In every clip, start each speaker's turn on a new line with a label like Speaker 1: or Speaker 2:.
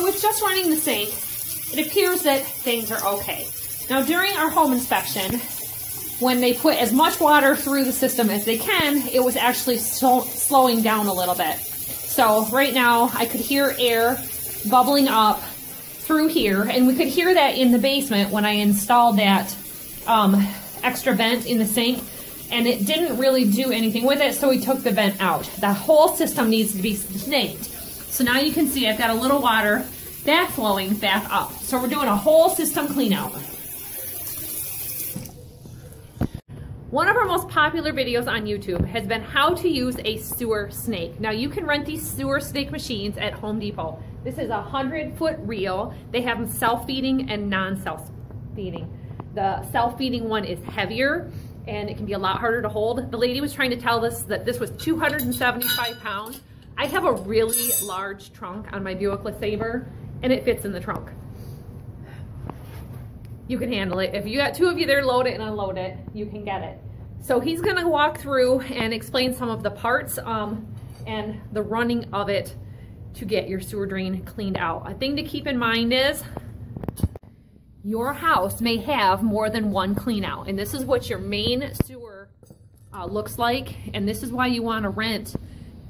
Speaker 1: So with just running the sink, it appears that things are okay. Now during our home inspection, when they put as much water through the system as they can, it was actually so, slowing down a little bit. So right now I could hear air bubbling up through here and we could hear that in the basement when I installed that um, extra vent in the sink and it didn't really do anything with it so we took the vent out. The whole system needs to be snaked. So now you can see I've got a little water back flowing back up. So we're doing a whole system clean out. One of our most popular videos on YouTube has been how to use a sewer snake. Now you can rent these sewer snake machines at Home Depot. This is a 100 foot reel. They have them self-feeding and non-self-feeding. The self-feeding one is heavier and it can be a lot harder to hold. The lady was trying to tell us that this was 275 pounds. I have a really large trunk on my Buick LeSabre and it fits in the trunk. You can handle it. If you got two of you there, load it and unload it, you can get it. So he's gonna walk through and explain some of the parts um, and the running of it to get your sewer drain cleaned out. A thing to keep in mind is your house may have more than one clean out and this is what your main sewer uh, looks like and this is why you want to rent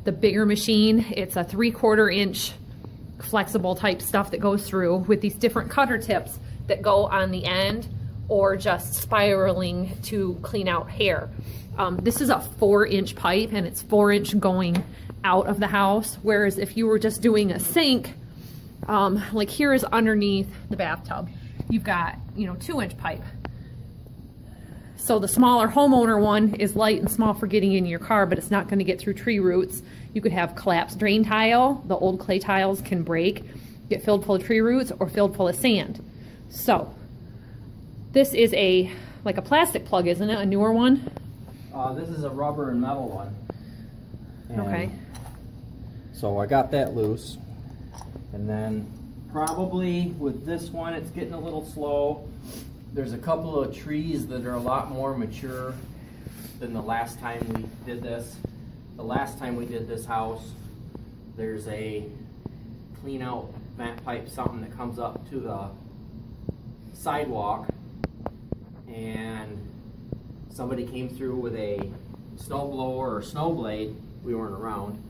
Speaker 1: the bigger machine. It's a three quarter inch flexible type stuff that goes through with these different cutter tips that go on the end or just spiraling to clean out hair. Um, this is a four inch pipe and it's four inch going out of the house. Whereas if you were just doing a sink, um, like here is underneath the bathtub, you've got, you know, two inch pipe. So the smaller homeowner one is light and small for getting in your car, but it's not gonna get through tree roots. You could have collapsed drain tile. The old clay tiles can break, get filled full of tree roots or filled full of sand. So this is a, like a plastic plug, isn't it? A newer one?
Speaker 2: Uh, this is a rubber and metal one. And
Speaker 1: Okay.
Speaker 2: So I got that loose. And then probably with this one, it's getting a little slow. There's a couple of trees that are a lot more mature than the last time we did this. The last time we did this house, there's a clean out vent pipe, something that comes up to the sidewalk. And somebody came through with a snow blower or snow blade, we weren't around,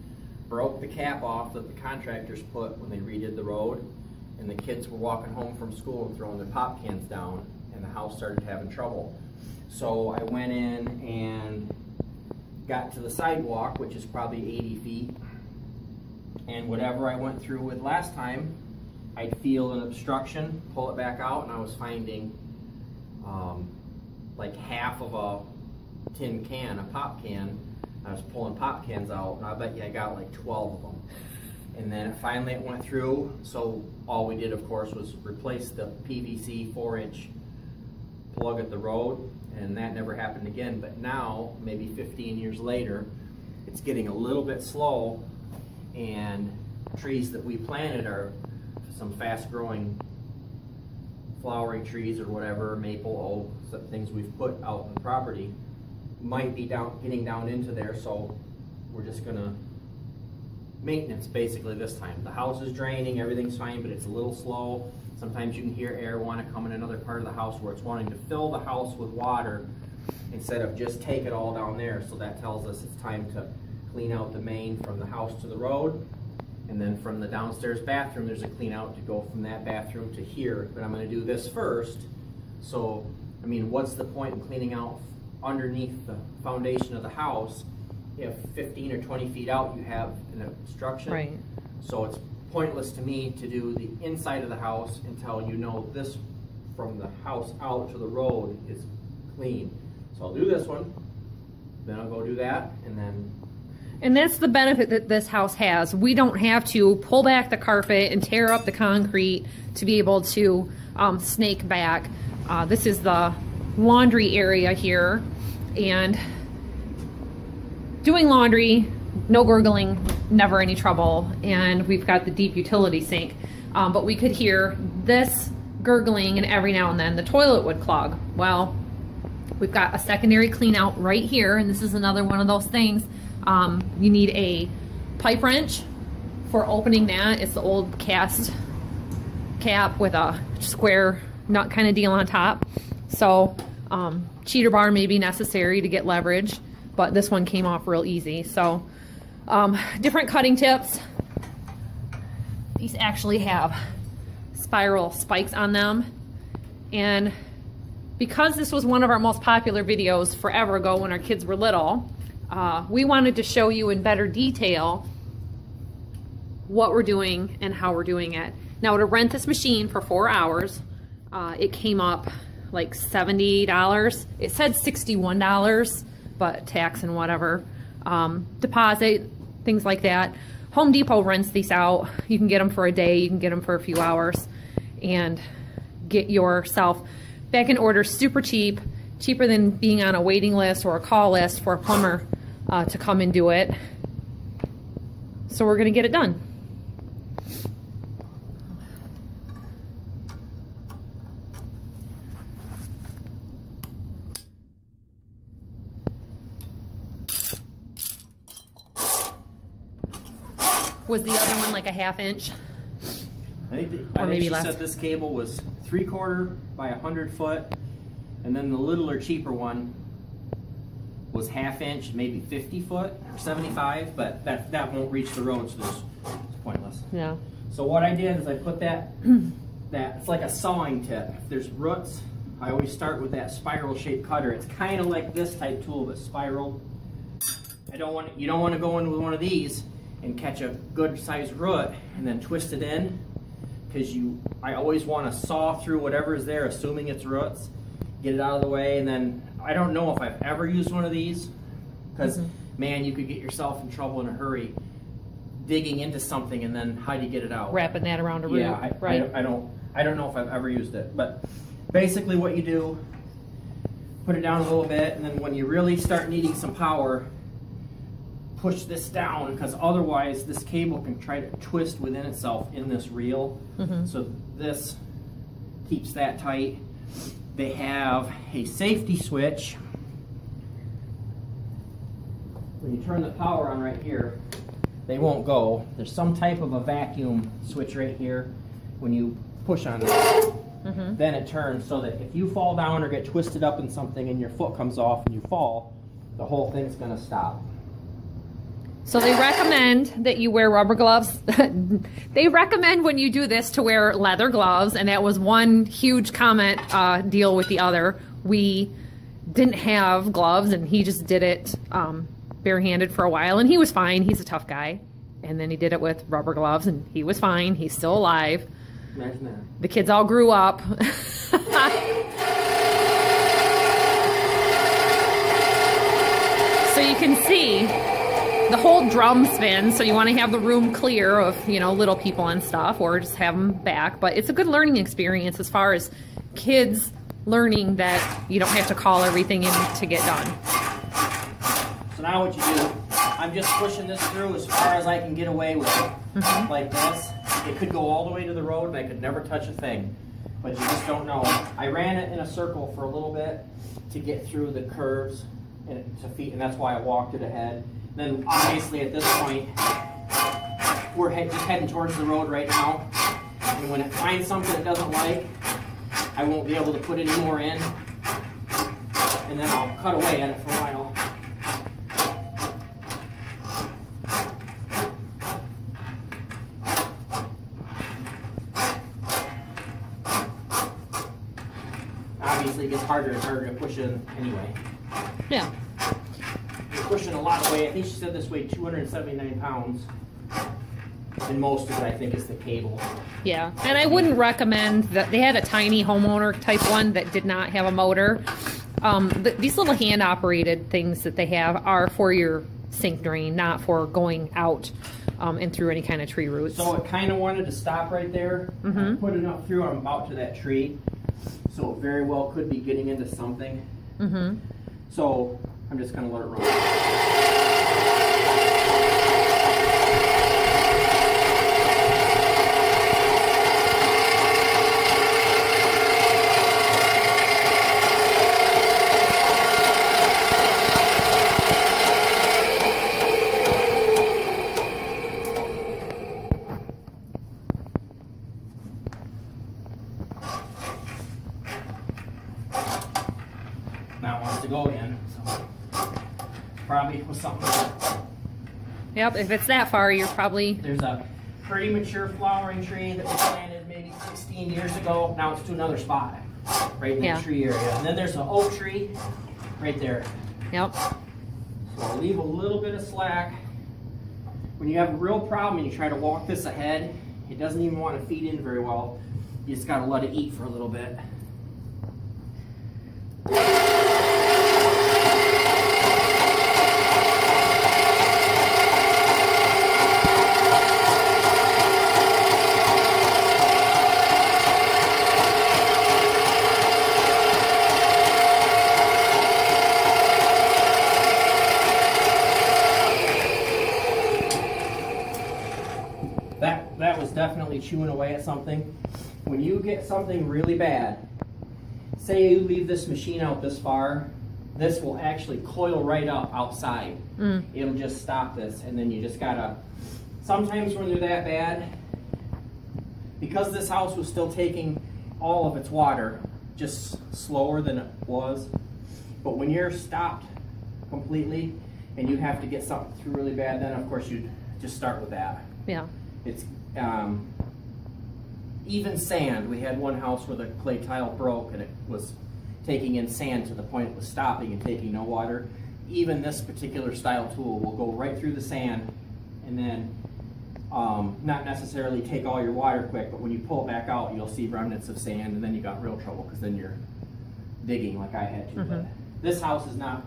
Speaker 2: broke the cap off that the contractors put when they redid the road. And the kids were walking home from school and throwing their pop cans down and the house started having trouble. So I went in and got to the sidewalk, which is probably 80 feet. And whatever I went through with last time, I'd feel an obstruction, pull it back out, and I was finding um, like half of a tin can, a pop can. I was pulling pop cans out, and I bet you I got like 12 of them. And then finally it went through, so all we did, of course, was replace the PVC 4-inch plug at the road, and that never happened again. But now, maybe 15 years later, it's getting a little bit slow, and trees that we planted are some fast-growing flowering trees or whatever, maple, oak, things we've put out in the property, might be down, getting down into there, so we're just gonna maintenance basically this time. The house is draining, everything's fine, but it's a little slow. Sometimes you can hear air want to come in another part of the house where it's wanting to fill the house with water instead of just take it all down there. So that tells us it's time to clean out the main from the house to the road. And then from the downstairs bathroom, there's a clean out to go from that bathroom to here. But I'm going to do this first. So, I mean, what's the point in cleaning out underneath the foundation of the house if 15 or 20 feet out you have an obstruction?
Speaker 1: Right.
Speaker 2: So it's pointless to me to do the inside of the house until you know this from the house out to the road is clean. So I'll do this one, then I'll go do that, and then
Speaker 1: And that's the benefit that this house has. We don't have to pull back the carpet and tear up the concrete to be able to um, snake back. Uh, this is the laundry area here. And doing laundry, no gurgling, never any trouble. And we've got the deep utility sink. Um, but we could hear this gurgling and every now and then the toilet would clog. Well, we've got a secondary clean out right here. And this is another one of those things. Um, you need a pipe wrench for opening that. It's the old cast cap with a square nut kind of deal on top. So um, cheater bar may be necessary to get leverage, but this one came off real easy. So um, different cutting tips. These actually have spiral spikes on them. And because this was one of our most popular videos forever ago when our kids were little, uh, we wanted to show you in better detail what we're doing and how we're doing it. Now to rent this machine for four hours, uh, it came up like $70. It said $61, but tax and whatever. Um, deposit, things like that. Home Depot rents these out. You can get them for a day, you can get them for a few hours, and get yourself back in order super cheap, cheaper than being on a waiting list or a call list for a plumber uh, to come and do it. So we're gonna get it done. Was the other one like a half inch?
Speaker 2: I think, the,
Speaker 1: Or
Speaker 2: I think
Speaker 1: maybe
Speaker 2: she
Speaker 1: less.
Speaker 2: said this cable was three quarter by a hundred foot, and then the littler, cheaper one was half inch, maybe fifty foot or seventy-five, but that that won't reach the road, so it's pointless.
Speaker 1: Yeah.
Speaker 2: So what I did is I put that that it's like a sawing tip. If there's roots, I always start with that spiral shaped cutter. It's kind of like this type tool, but spiral. I don't want you don't want to go in with one of these and catch a good sized root and then twist it in because you I always want to saw through whatever is there, assuming it's roots, get it out of the way, and then I don't know if I've ever used one of these because mm-hmm. man, you could get yourself in trouble in a hurry digging into something and then how do you get it out?
Speaker 1: Wrapping that around a root,
Speaker 2: Yeah, I,
Speaker 1: right?
Speaker 2: I, I don't I don't know if I've ever used it, but basically what you do, put it down a little bit, and then when you really start needing some power, push this down because otherwise this cable can try to twist within itself in this reel.
Speaker 1: Mhm.
Speaker 2: So this keeps that tight. They have a safety switch. When you turn the power on right here, they won't go. There's some type of a vacuum switch right here. When you push on that,
Speaker 1: Mhm.
Speaker 2: then it turns so that if you fall down or get twisted up in something and your foot comes off and you fall, the whole thing's gonna stop.
Speaker 1: So they recommend that you wear rubber gloves. they recommend when you do this to wear leather gloves, and that was one huge comment uh, deal with the other. We didn't have gloves, and he just did it um, barehanded for a while, and he was fine. He's a tough guy. And then he did it with rubber gloves, and he was fine. He's still alive.
Speaker 2: Imagine that.
Speaker 1: The kids all grew up. so you can see the whole drum spins. So you want to have the room clear of, you know, little people and stuff or just have them back. But it's a good learning experience as far as kids learning that you don't have to call everything in to get done.
Speaker 2: So now what you do, I'm just pushing this through as far as I can get away with it. Mm-hmm. Like this. It could go all the way to the road and I could never touch a thing. But you just don't know. I ran it in a circle for a little bit to get through the curves and to feet, and that's why I walked it ahead. Then obviously at this point, we're head, just heading towards the road right now. And when it finds something it doesn't like, I won't be able to put any more in. And then I'll cut away at it for a while. Obviously, it gets harder and harder to push in anyway.
Speaker 1: Yeah.
Speaker 2: Pushing a lot of weight. I think she said this weighed 279 pounds. And most of it, I think, is the cable.
Speaker 1: Yeah, and I wouldn't recommend that. They had a tiny homeowner type one that did not have a motor. Um, th- these little hand operated things that they have are for your sink drain, not for going out um, and through any kind of tree roots.
Speaker 2: So it kind of wanted to stop right there. I
Speaker 1: Mhm.
Speaker 2: put enough through. I'm about to that tree. So it very well could be getting into something.
Speaker 1: hmm
Speaker 2: So I'm just going to let it run.
Speaker 1: Yep, if it's that far, you're probably
Speaker 2: There's a pretty mature flowering tree that was planted maybe 16 years ago. Now it's to another spot, right in
Speaker 1: Yeah.
Speaker 2: that tree area. And then there's an oak tree right there.
Speaker 1: yep.
Speaker 2: So I'll leave a little bit of slack. When you have a real problem and you try to walk this ahead, it doesn't even want to feed in very well. You just gotta let it eat for a little bit. That that was definitely chewing away at something. When you get something really bad, say you leave this machine out this far, this will actually coil right up outside.
Speaker 1: Mm.
Speaker 2: It'll just stop this, and then you just gotta. Sometimes when they're that bad, because this house was still taking all of its water, just slower than it was. But when you're stopped completely, and you have to get something through really bad, then of course you'd just start with that.
Speaker 1: Yeah.
Speaker 2: It's um, even sand. We had one house where the clay tile broke and it was taking in sand to the point it was stopping and taking no water. Even this particular style tool will go right through the sand and then um, not necessarily take all your water quick, but when you pull it back out, you'll see remnants of sand and then you got real trouble because then you're digging like I had to. But this house is not.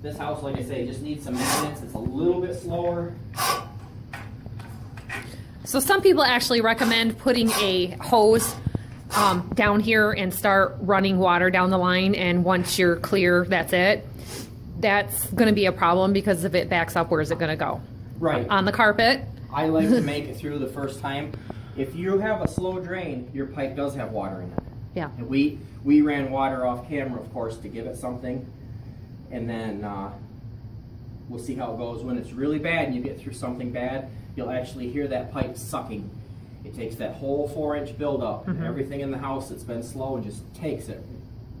Speaker 2: This house, like I say, just needs some maintenance. It's a little bit slower.
Speaker 1: So some people actually recommend putting a hose um, down here and start running water down the line. And once you're clear, that's it. That's going to be a problem because if it backs up, where's it going to go?
Speaker 2: Right.
Speaker 1: On the carpet.
Speaker 2: I like to make it through the first time. If you have a slow drain, your pipe does have water in it.
Speaker 1: Yeah.
Speaker 2: And we we ran water off camera, of course, to give it something, and then uh, we'll see how it goes. When it's really bad and you get through something bad, you'll actually hear that pipe sucking. It takes that whole four-inch buildup and mm-hmm. everything in the house that's been slow and just takes it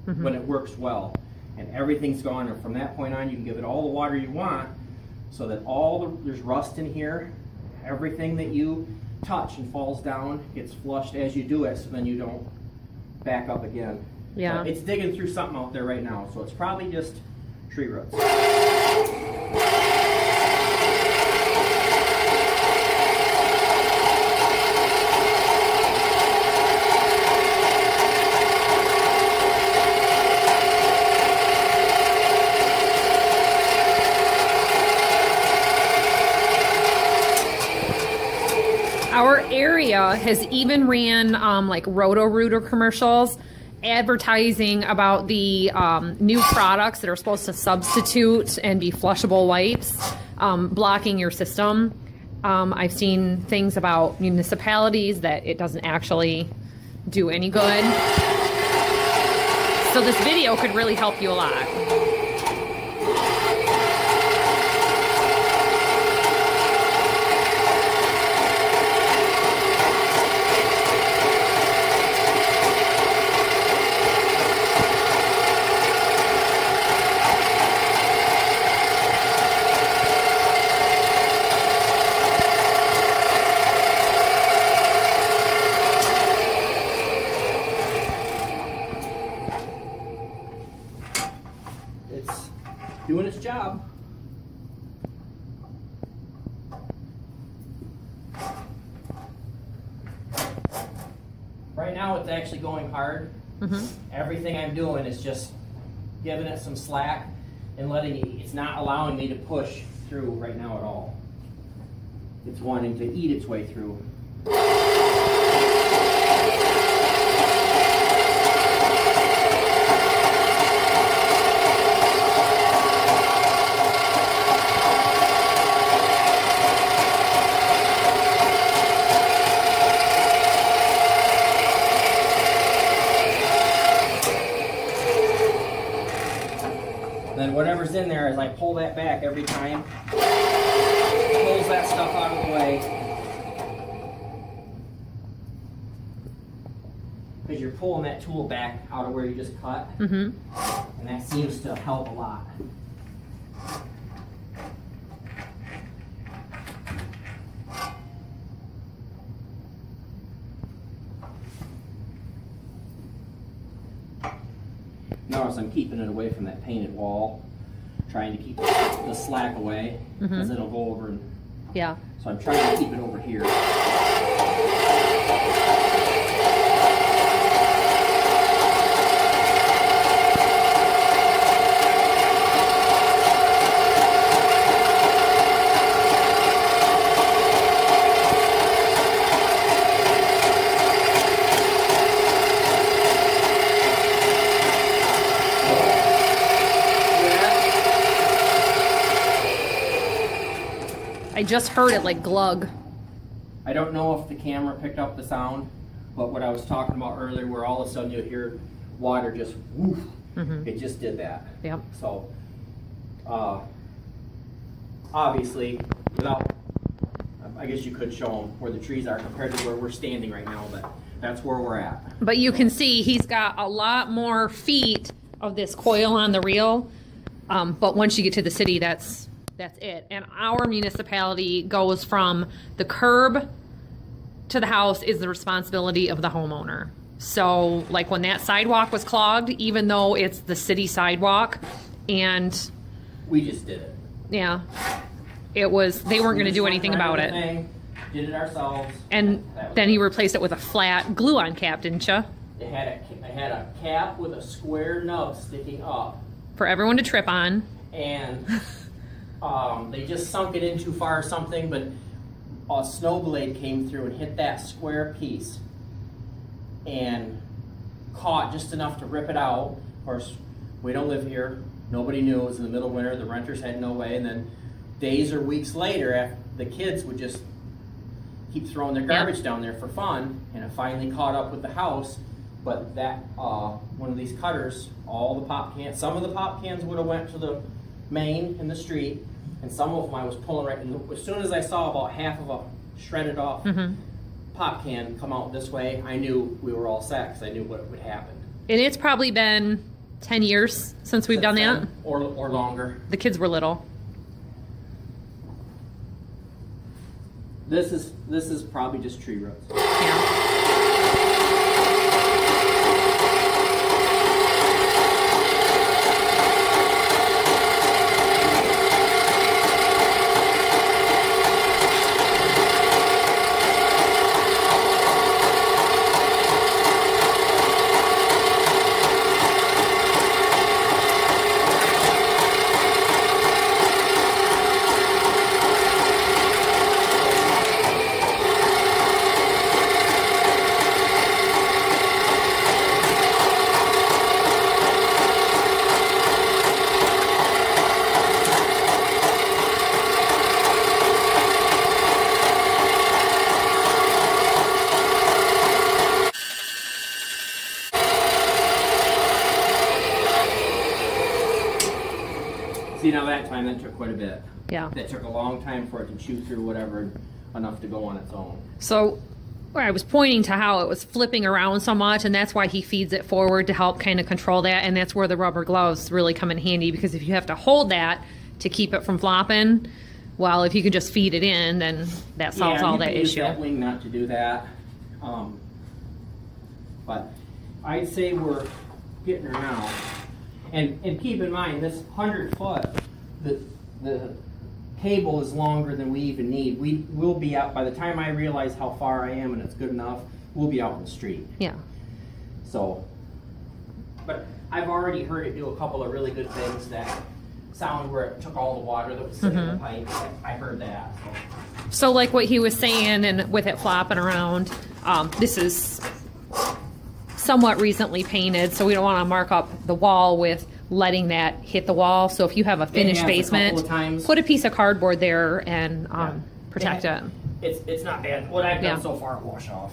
Speaker 2: mm-hmm. when it works well, and everything's gone. And from that point on, you can give it all the water you want, so that all the there's rust in here. Everything that you touch and falls down gets flushed as you do it, so then you don't back up again.
Speaker 1: Yeah.
Speaker 2: But it's digging through something out there right now, so it's probably just tree roots.
Speaker 1: Our area has even ran um, like Roto Rooter commercials advertising about the um, new products that are supposed to substitute and be flushable wipes, um, blocking your system. Um, I've seen things about municipalities that it doesn't actually do any good. So this video could really help you a lot.
Speaker 2: It's doing its job. Right now, it's hard. Mm-hmm. Everything I'm doing is just giving it some slack and letting it, it's not allowing me to push through right now at all. It's wanting to eat its way through. Then whatever's in there, as I pull that back every time, pulls that stuff out of the way. Because you're pulling that tool back out of where you just cut.
Speaker 1: Mm-hmm.
Speaker 2: And that seems to help a lot. Notice I'm keeping it away from that painted wall, trying to keep the slack away, because mm-hmm. it'll go over and
Speaker 1: Yeah.
Speaker 2: so I'm trying to keep it over here.
Speaker 1: I just heard it like glug.
Speaker 2: I don't know if the camera picked up the sound, but what I was talking about earlier, where all of a sudden you hear water just woof, it just did that.
Speaker 1: Yep.
Speaker 2: So, uh, obviously, without, I guess you could show them where the trees are compared to where we're standing right now, but that's where we're at.
Speaker 1: But you can see he's got a lot more feet of this coil on the reel. Um, but once you get to the city, that's that's it. And our municipality goes from the curb to the house is the responsibility of the homeowner. So, like when that sidewalk was clogged, even though it's the city sidewalk, and
Speaker 2: We just did it.
Speaker 1: yeah, it was they weren't
Speaker 2: We
Speaker 1: going to do anything about it.
Speaker 2: thing, Did it ourselves.
Speaker 1: And then he replaced it with a flat glue-on cap, didn't you?
Speaker 2: It had a, it had a cap with a square nub sticking up.
Speaker 1: For everyone to trip on.
Speaker 2: and um, they just sunk it in too far or something, but a snow blade came through and hit that square piece and caught just enough to rip it out. Of course, we don't live here. Nobody knew it was in the middle of winter. The renters had no way. And then days or weeks later, the kids would just keep throwing their garbage down there for fun, and it finally caught up with the house. But that uh, one of these cutters, all the pop cans, some of the pop cans would have went to the main in the street, and some of them I was pulling right. And as soon as I saw about half of a shredded off
Speaker 1: Mm-hmm.
Speaker 2: pop can come out this way, I knew we were all set because I knew what would happen.
Speaker 1: And it's probably been 10 years since we've done that.
Speaker 2: or or longer.
Speaker 1: The kids were little.
Speaker 2: This is this is probably just tree roots.
Speaker 1: Yeah.
Speaker 2: See now that time that took quite a bit.
Speaker 1: Yeah.
Speaker 2: That took a long time for it to chew through whatever enough to go on its own.
Speaker 1: So where I was pointing to how it was flipping around so much, and that's why he feeds it forward to help kind of control that. And that's where the rubber gloves really come in handy because if you have to hold that to keep it from flopping, well, if you can just feed it in, then that solves
Speaker 2: yeah,
Speaker 1: all
Speaker 2: you
Speaker 1: that issue.
Speaker 2: That wing nut to do that. Um, but I'd say we're getting her now. And and keep in mind this hundred foot, the the cable is longer than we even need. We will be out by the time I realize how far I am and it's good enough. We'll be out in the street.
Speaker 1: Yeah.
Speaker 2: So, but I've already heard it do a couple of really good things that sound where it took all the water that was sitting in the pipe. I heard that. So.
Speaker 1: So, like what he was saying, and with it flopping around, um, this is somewhat recently painted, so we don't want to mark up the wall with letting that hit the wall. So, if you have a finished
Speaker 2: has a
Speaker 1: basement,
Speaker 2: times.
Speaker 1: put a piece of cardboard there and um, protect
Speaker 2: Yeah.
Speaker 1: it.
Speaker 2: It's it's not bad. What I've done
Speaker 1: Yeah.
Speaker 2: so far, wash off.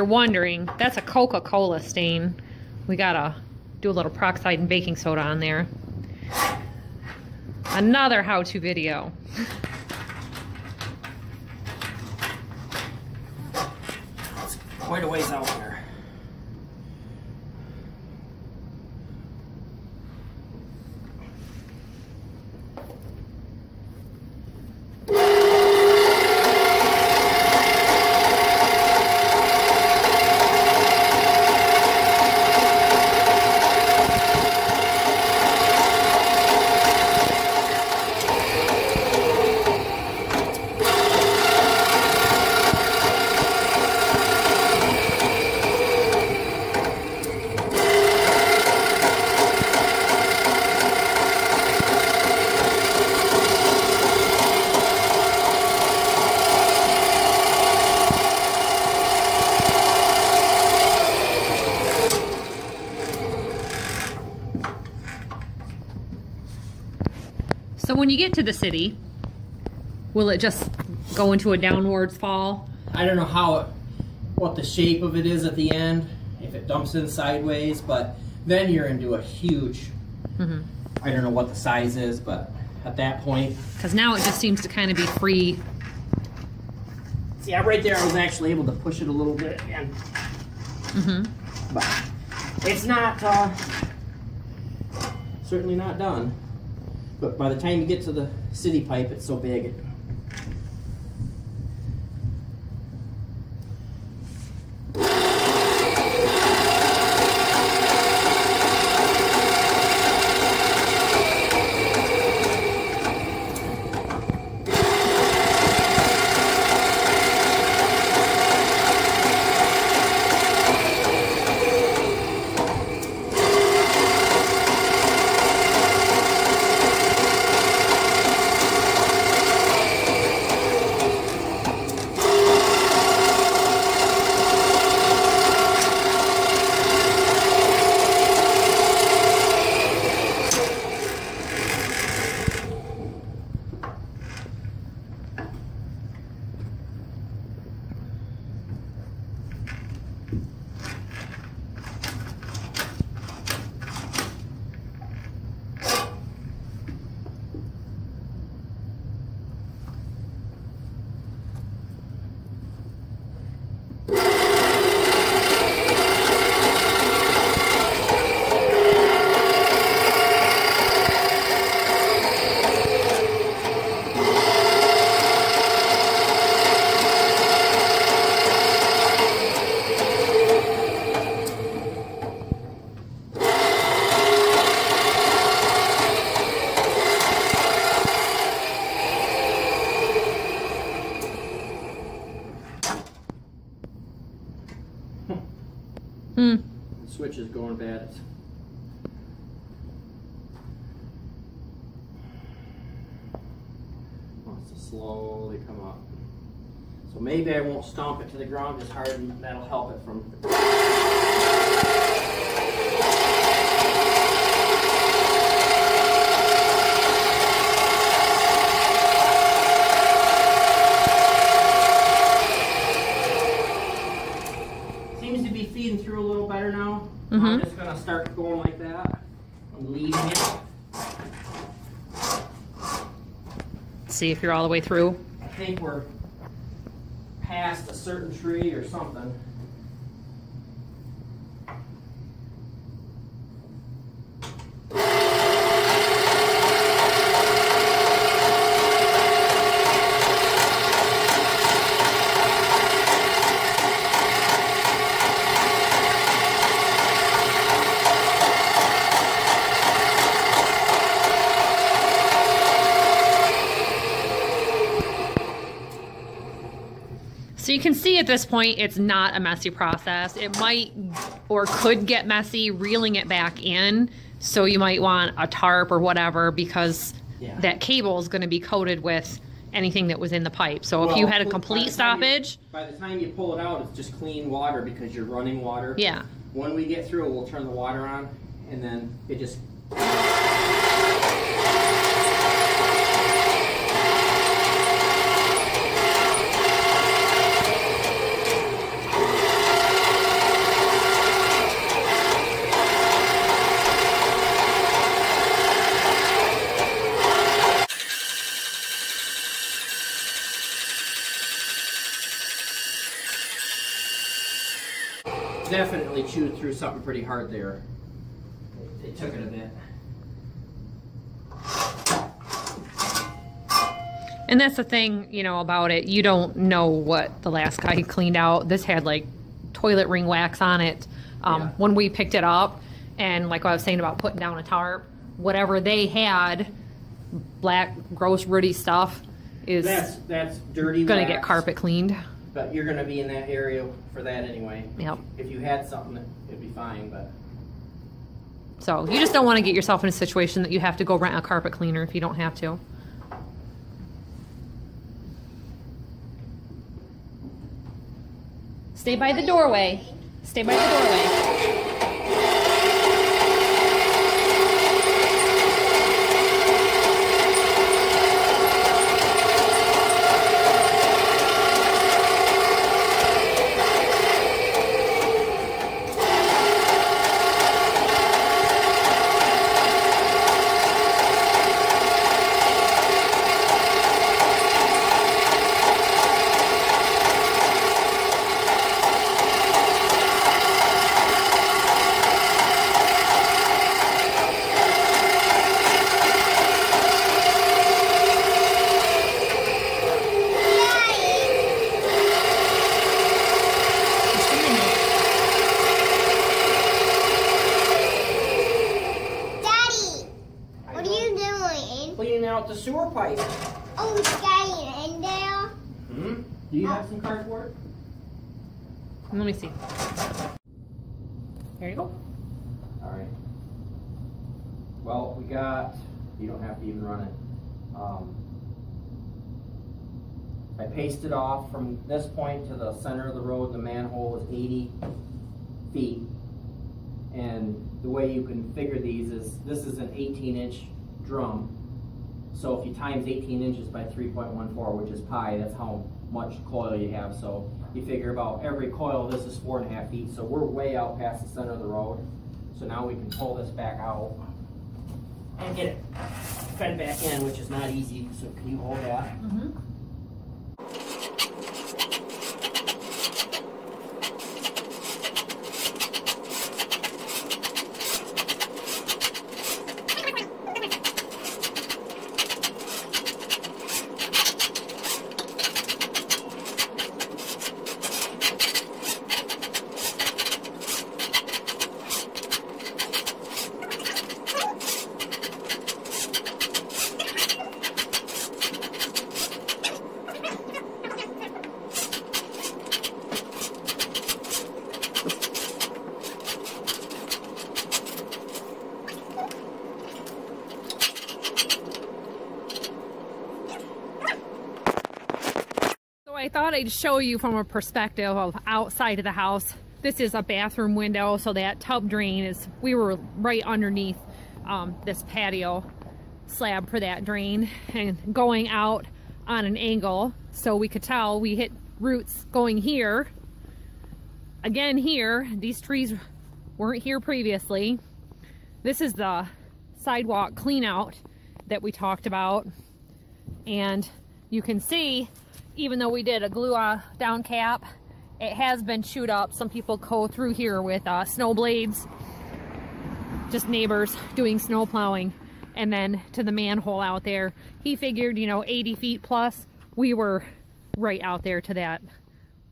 Speaker 1: You're wondering, that's a Coca-Cola stain. We gotta do a little peroxide and baking soda on there. Another how-to video.
Speaker 2: Quite a ways out there.
Speaker 1: So when you get to the city, will it just go into a downwards fall?
Speaker 2: I don't know how it, what the shape of it is at the end, if it dumps in sideways, but then you're into a huge.
Speaker 1: Mhm.
Speaker 2: I don't know what the size is, but at that point,
Speaker 1: Because now it just seems to kind of be free.
Speaker 2: see, yeah, right there, I was actually able to push it a little bit, and
Speaker 1: hmm
Speaker 2: but it's not uh, certainly not done. But by the time you get to the city pipe, it's so big. It,
Speaker 1: Hmm.
Speaker 2: the switch is going bad. It's, wants to slowly come up. So maybe I won't stomp it to the ground as hard, and that'll help it from. Seems to be feeding through a little better now. I'm
Speaker 1: Mhm.
Speaker 2: just gonna start going like that. I'm leading it.
Speaker 1: See if you're all the way through.
Speaker 2: I think we're past a certain tree or something.
Speaker 1: See at this point, it's not a messy process. It might or could get messy reeling it back in. So you might want a tarp or whatever because
Speaker 2: Yeah.
Speaker 1: that cable is going to be coated with anything that was in the pipe. So if you had a complete
Speaker 2: the time you-
Speaker 1: stoppage,
Speaker 2: by the time you pull it out, it's just clean water because you're running water.
Speaker 1: yeah.
Speaker 2: When we get through, we'll turn the water on, and then it just. definitely chewed through something pretty hard there. It, took it a bit.
Speaker 1: And that's the thing, you know, about it. You don't know what the last guy cleaned out. This had like toilet ring wax on it um,
Speaker 2: Yeah.
Speaker 1: when we picked it up. And like I was saying about putting down a tarp, whatever they had, black, gross, rooty stuff, is
Speaker 2: That's that's dirty.
Speaker 1: going to get carpet cleaned.
Speaker 2: But you're gonna be in that area for that anyway.
Speaker 1: Yep.
Speaker 2: If you had something, it'd be fine. But
Speaker 1: So you just don't want to get yourself in a situation that you have to go rent a carpet cleaner if you don't have to. Stay by the doorway. Stay by the doorway.
Speaker 3: Daddy, what are you doing?
Speaker 2: cleaning out the sewer pipe.
Speaker 3: Oh, Daddy, in there.
Speaker 2: Hmm? Do you have some cardboard?
Speaker 1: Let me see. There you go.
Speaker 2: All right. Well, we got. You don't have to even run it. Um, I pasted off from this point to the center of the road. The manhole is 80 feet, and the way you can figure these is this is an 18-inch drum. So if you times 18 inches by 3.14, which is pi, that's how much coil you have. So you figure about every coil, this is four and a half feet. So we're way out past the center of the road. So now we can pull this back out and get it fed back in, which is not easy. So can you hold that?
Speaker 1: So I I'd show you from a perspective of outside of the house. This is a bathroom window, so that tub drain is, we were right underneath um, this patio slab for that drain and going out on an angle so we could tell we hit roots going here. Again here, these trees weren't here previously. This is the sidewalk clean out that we talked about and you can see even though we did a glue uh, down cap it has been chewed up. Some people go through here with uh, snow blades. Just neighbors doing snow plowing. And then to the manhole out there he figured you know 80 feet plus we were right out there to that.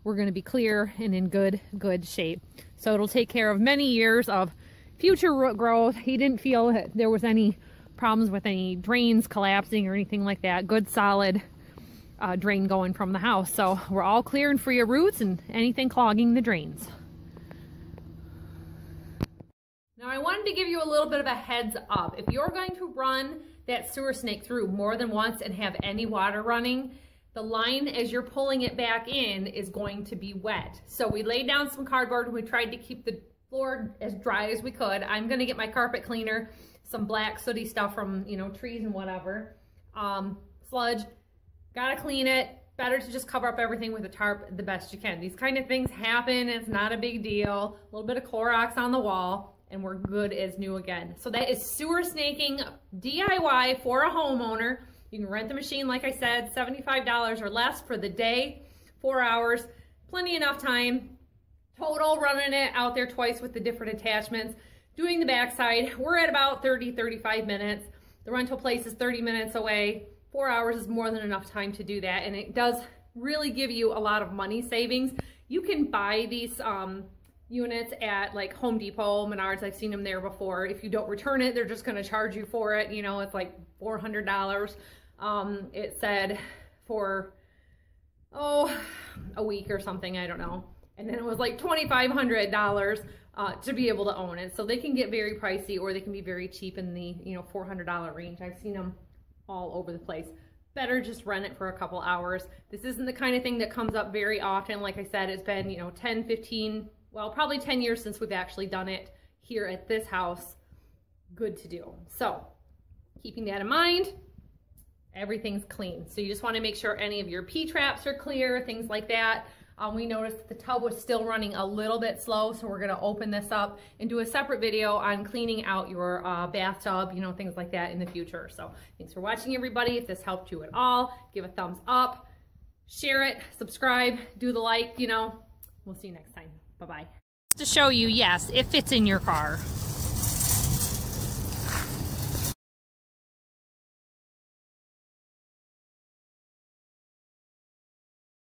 Speaker 1: We're going to be clear and in good good shape. So it'll take care of many years of future root growth. He didn't feel that there was any problems with any drains collapsing or anything like that. Good solid uh, drain going from the house so we're all clear and free of roots and anything clogging the drains now I wanted to give you a little bit of a heads up. If you're going to run that sewer snake through more than once and have any water running, the line as you're pulling it back in is going to be wet. So we laid down some cardboard and we tried to keep the floor as dry as we could. I'm gonna get my carpet cleaner, some black sooty stuff from, you know, trees and whatever. Um, sludge, gotta clean it. Better to just cover up everything with a tarp the best you can. These kind of things happen, it's not a big deal. A little bit of Clorox on the wall and we're good as new again. So that is sewer snaking DIY for a homeowner. You can rent the machine, like I said, $75 or less for the day, four hours, plenty enough time total running it out there twice with the different attachments, doing the backside. We're at about 30, 35 minutes. The rental place is 30 minutes away. Four hours is more than enough time to do that. And it does really give you a lot of money savings. You can buy these um, units at like Home Depot, Menards. I've seen them there before. If you don't return it, they're just going to charge you for it. You know, it's like $400. Um, it said for, oh, a week or something. I don't know. And then it was like $2,500 uh, to be able to own it. So they can get very pricey or they can be very cheap in the, you know, $400 range. I've seen them all over the place. Better just run it for a couple hours. This isn't the kind of thing that comes up very often. Like I said, it's been, you know, 10, 15, well, probably 10 years since we've actually done it here at this house. Good to do. So keeping that in mind, everything's clean. So you just wanna make sure any of your P-traps are clear, things like that. Um, we noticed the tub was still running a little bit slow, so we're gonna open this up and do a separate video on cleaning out your uh, bathtub, you know, things like that in the future. So thanks for watching, everybody. If this helped you at all, give a thumbs up, share it, subscribe, do the like, you know. We'll see you next time. Bye-bye. To show you, yes, it fits in your car.